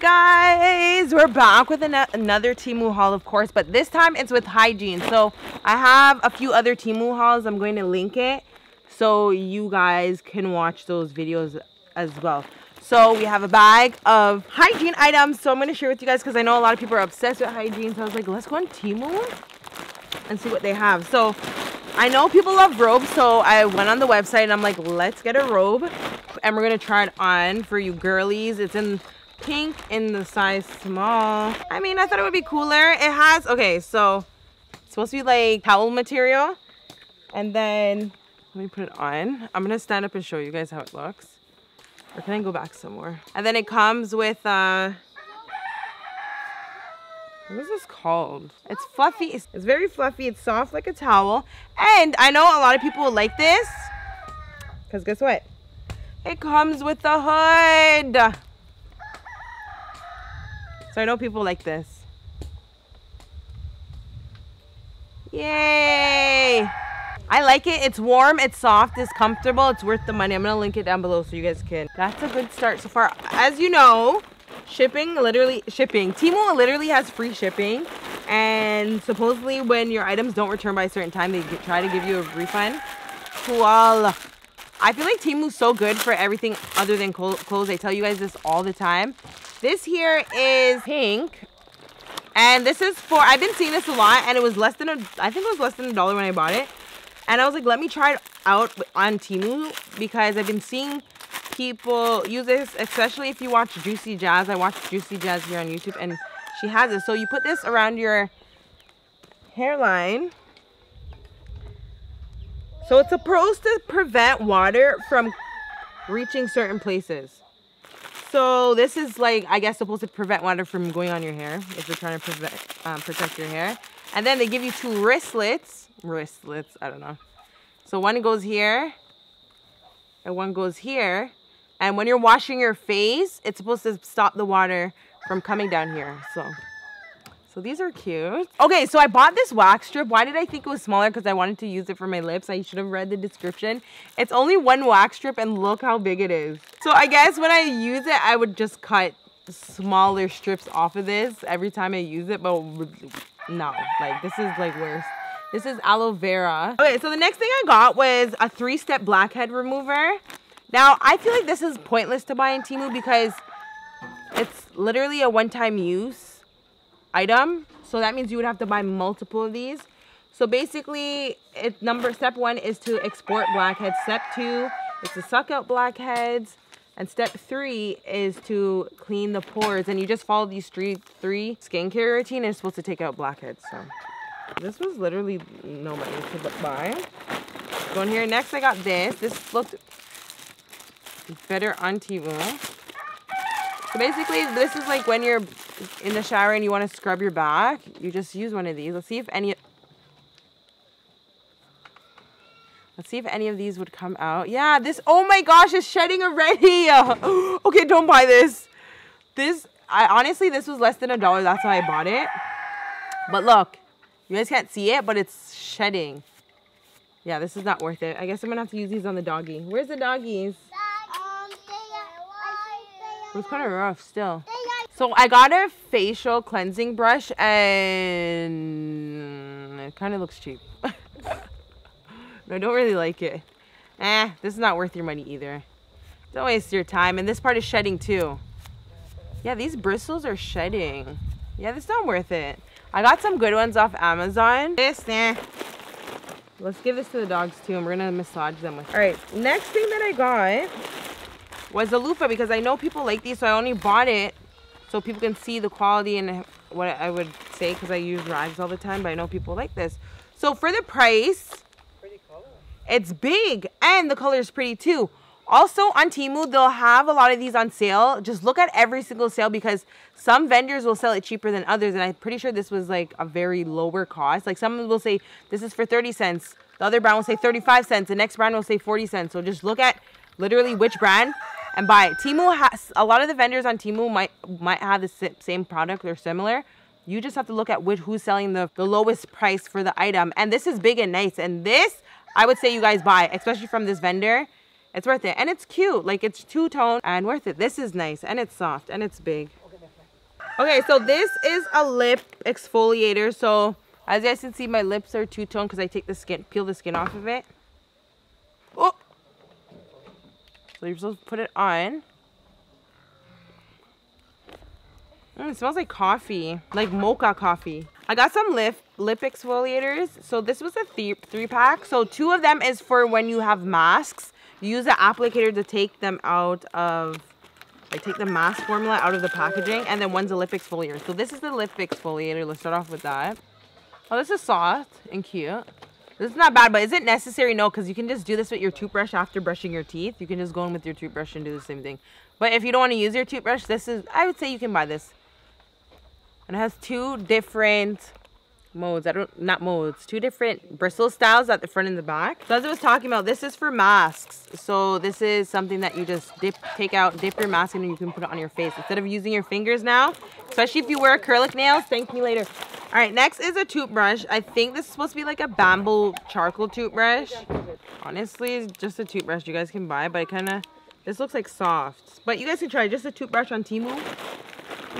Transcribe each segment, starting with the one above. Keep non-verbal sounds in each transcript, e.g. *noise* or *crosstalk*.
Guys, we're back with an another Temu haul of course, but this time it's with hygiene. So I have a few other Temu hauls, I'm going to link it so you guys can watch those videos as well. So we have a bag of hygiene items. So I'm going to share with you guys because I know a lot of people are obsessed with hygiene. So I was like, let's go on Temu and see what they have. So I know people love robes. So I went on the website and I'm like, let's get a robe. And we're going to try it on for you girlies. It's in pink in the size small. I mean, I thought it would be cooler. It has, okay, so it's supposed to be like towel material. And then, let me put it on. I'm gonna stand up and show you guys how it looks. Or can I go back some more? And then it comes with, uh, what is this called? It's fluffy. It's, it's very fluffy. It's soft like a towel. And I know a lot of people will like this. Because guess what? It comes with the hood. So I know people like this. Yay! I like it. It's warm, it's soft, it's comfortable, it's worth the money. I'm gonna link it down below so you guys can. That's a good start so far. As you know, shipping literally shipping. Temu literally has free shipping. And supposedly when your items don't return by a certain time, they try to give you a refund. Cool. I feel like Temu's so good for everything other than clothes. I tell you guys this all the time. This here is pink. And this is for, I've been seeing this a lot and it was less than a, I think it was less than a dollar when I bought it. And I was like, let me try it out on Temu because I've been seeing people use this, especially if you watch Juicy Jazz. I watch Juicy Jazz here on YouTube and she has it. So you put this around your hairline. So it's supposed to prevent water from reaching certain places. So this is like, I guess, supposed to prevent water from going on your hair if you're trying to prevent, um, protect your hair. And then they give you two wristlets. Wristlets, I don't know. So one goes here and one goes here. And when you're washing your face, it's supposed to stop the water from coming down here. So so these are cute. Okay, so I bought this wax strip. Why did I think it was smaller? Because I wanted to use it for my lips. I should have read the description. It's only one wax strip and look how big it is. So I guess when I use it, I would just cut smaller strips off of this every time I use it. But no, like this is like worse. This is aloe vera. Okay, so the next thing I got was a three-step blackhead remover. Now, I feel like this is pointless to buy in Temu because it's literally a one-time use item. So that means you would have to buy multiple of these. So basically, it, number step one is to export blackheads. Step two is to suck out blackheads. And step three is to clean the pores. And you just follow these three, three skincare routine and it's supposed to take out blackheads. So this was literally no money to buy. Going here. Next, I got this. This looked better on Temu. So basically, this is like when you're in the shower and you want to scrub your back, you just use one of these. Let's see if any... Let's see if any of these would come out. Yeah, this, oh my gosh, it's shedding already. *gasps* okay, don't buy this. This, I honestly, this was less than a dollar. That's why I bought it. But look, you guys can't see it, but it's shedding. Yeah, this is not worth it. I guess I'm to have to use these on the doggy. Where's the doggies? It was kind of rough still. So I got a facial cleansing brush and it kind of looks cheap. *laughs* I don't really like it. Eh, this is not worth your money either. Don't waste your time. And this part is shedding too. Yeah, these bristles are shedding. Yeah, this is not worth it. I got some good ones off Amazon. This, eh. Let's give this to the dogs too and we're gonna massage them with. All right, next thing that I got was the loofah because I know people like these so I only bought it so people can see the quality and what I would say because I use rags all the time but I know people like this. So for the price, it's big and the color is pretty too. Also on Temu, they'll have a lot of these on sale. Just look at every single sale because some vendors will sell it cheaper than others. And I'm pretty sure this was like a very lower cost. Like some will say this is for 30 cents. The other brand will say 35 cents. The next brand will say 40 cents. So just look at literally which brand and buy it. Temu has a lot of the vendors on Temu might might have the same product or similar. You just have to look at which who's selling the, the lowest price for the item. And this is big and nice. And this, I would say you guys buy, especially from this vendor. It's worth it. And it's cute. Like it's two-tone and worth it. This is nice and it's soft and it's big. Okay, so this is a lip exfoliator. So as you guys can see, my lips are two-tone because I take the skin, peel the skin off of it. Oh! So you're supposed to put it on. Mm, it smells like coffee, like mocha coffee. I got some lip lip exfoliators. So this was a three, three pack. So two of them is for when you have masks. Use the applicator to take them out of, like take the mask formula out of the packaging. And then one's a lip exfoliator. So this is the lip exfoliator. Let's start off with that. Oh, this is soft and cute. This is not bad, but is it necessary? No, because you can just do this with your toothbrush after brushing your teeth. You can just go in with your toothbrush and do the same thing. But if you don't want to use your toothbrush, this is, I would say you can buy this. And it has two different modes. I don't, not modes, two different bristle styles at the front and the back. So as I was talking about, this is for masks. So this is something that you just dip, take out, dip your mask in and you can put it on your face. Instead of using your fingers now, especially if you wear acrylic nails, thank me later. All right, next is a toothbrush. I think this is supposed to be like a bamboo charcoal toothbrush. Honestly, it's just a toothbrush you guys can buy, but it kind of, this looks like soft. But you guys can try just a toothbrush on Temu.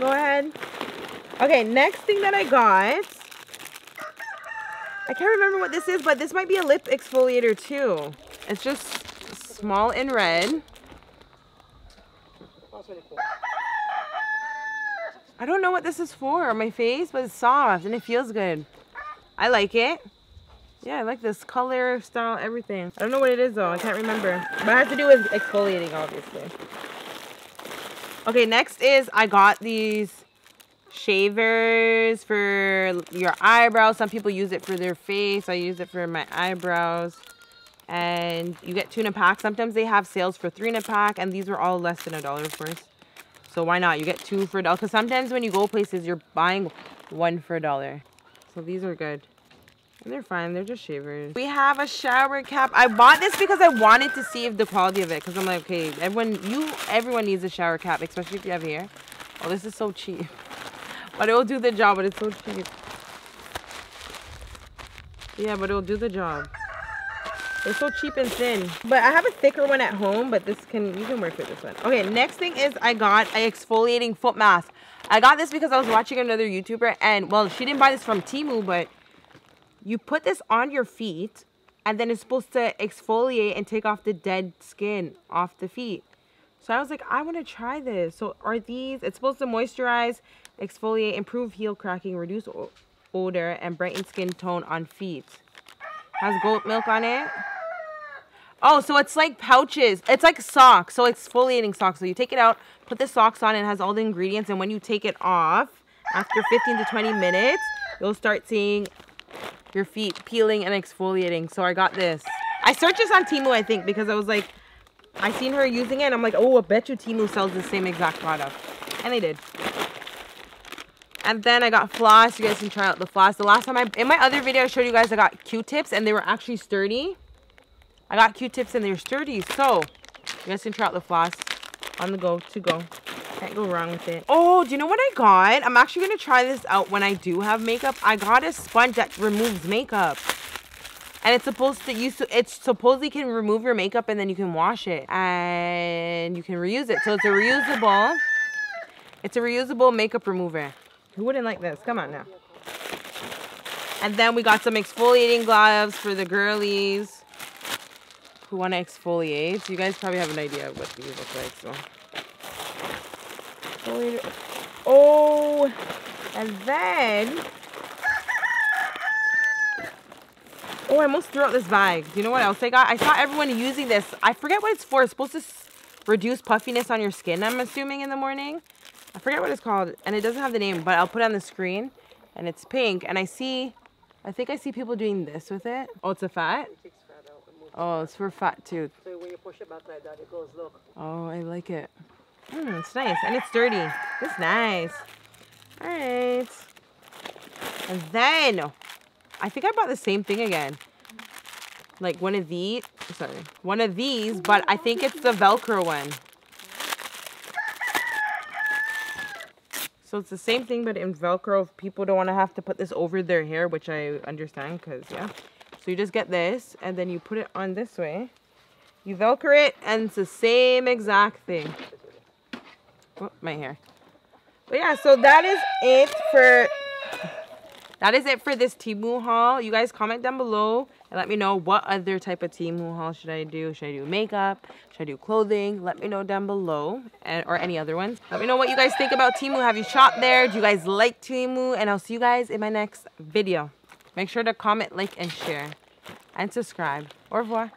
Go ahead. Okay, next thing that I got. I can't remember what this is, but this might be a lip exfoliator too. It's just small and red. I don't know what this is for on my face, but it's soft and it feels good. I like it. Yeah, I like this color, style, everything. I don't know what it is though. I can't remember. But it has to do with exfoliating, obviously. Okay, next is I got these shavers for your eyebrows. Some people use it for their face. I use it for my eyebrows. And you get two in a pack. Sometimes they have sales for three in a pack. And these were all less than a dollar, of course. So why not? You get two for a dollar. Because sometimes when you go places, you're buying one for a dollar. So these are good. And they're fine. They're just shavers. We have a shower cap. I bought this because I wanted to see if the quality of it. Because I'm like, okay, everyone, you, everyone needs a shower cap, especially if you have hair. Oh, this is so cheap. *laughs* But it will do the job, but it's so cheap. Yeah, but it will do the job. It's so cheap and thin. But I have a thicker one at home, but this can, you can work with this one. Okay, next thing is I got a exfoliating foot mask. I got this because I was watching another YouTuber and, well, she didn't buy this from Temu, but you put this on your feet and then it's supposed to exfoliate and take off the dead skin off the feet. So I was like, I want to try this. So are these, it's supposed to moisturize exfoliate, improve heel cracking, reduce odor, and brighten skin tone on feet. Has goat milk on it. Oh, so it's like pouches. It's like socks. So exfoliating socks. So you take it out, put the socks on, and it has all the ingredients. And when you take it off, after 15 to 20 minutes, you'll start seeing your feet peeling and exfoliating. So I got this. I searched this on Temu, I think, because I was like, I seen her using it, and I'm like, oh, I bet you Temu sells the same exact product. And they did. And then I got floss. You guys can try out the floss. The last time I, in my other video, I showed you guys I got Q-tips and they were actually sturdy. I got Q-tips and they're sturdy. So, you guys can try out the floss on the go, to go. Can't go wrong with it. Oh, do you know what I got? I'm actually going to try this out when I do have makeup. I got a sponge that removes makeup. And it's supposed to, you, it's supposedly can remove your makeup and then you can wash it. And you can reuse it. So it's a reusable, it's a reusable makeup remover. Who wouldn't like this? Come on now. And then we got some exfoliating gloves for the girlies who want to exfoliate. You guys probably have an idea of what these look like. So. Oh, and then. *laughs* Oh, I almost threw out this bag. Do you know what else I got? I saw everyone using this. I forget what it's for. It's supposed to reduce puffiness on your skin, I'm assuming, in the morning. I forget what it's called, and it doesn't have the name, but I'll put it on the screen, and it's pink, and I see, I think I see people doing this with it. Oh, it's a fat? Oh, it's for fat too. So when you push it back like that, it goes, look. Oh, I like it. Mmm, it's nice, and it's dirty. It's nice. All right. And then, I think I bought the same thing again. Like one of these, sorry, one of these, but I think it's the Velcro one. So it's the same thing, but in Velcro, people don't want to have to put this over their hair, which I understand, because, yeah. So you just get this, and then you put it on this way. You Velcro it, and it's the same exact thing. Oh, my hair. But yeah, so that is it for that is it for this Temu haul. You guys comment down below and let me know what other type of Temu haul should I do. Should I do makeup? Should I do clothing? Let me know down below and or any other ones. Let me know what you guys think about Temu. Have you shopped there? Do you guys like Temu? And I'll see you guys in my next video. Make sure to comment, like, and share. And subscribe. Au revoir.